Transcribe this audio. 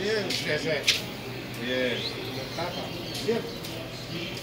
Yes, yes, yes. Yes.